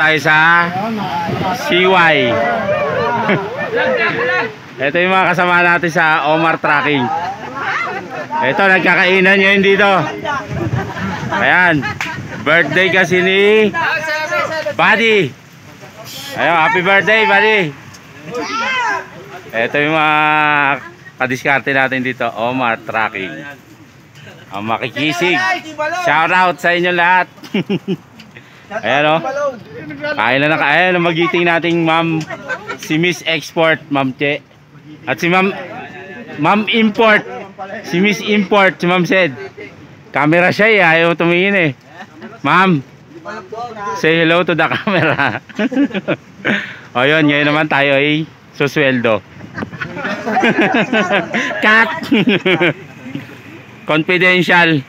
tayo sa CY. Ito yung mga kasama natin sa Omar Trucking. Ito, nagkakainan ngayon dito. Ayan. Birthday kasi ni Buddy. Ayun, happy birthday, Buddy. Ito yung mga kadiskarte natin dito, Omar Trucking. Ang makikisig. Shout out sa inyo lahat. Ayan o. Kain na na kain magiting nating ma'am si Miss Export, ma'am Che. At si ma'am ma'am Import. Si Miss Import, si ma'am Sed. Camera siya eh, ayaw tumingin eh. Ma'am, say hello to the camera. o yun, ngayon naman tayo ay susweldo. Cut! Confidential.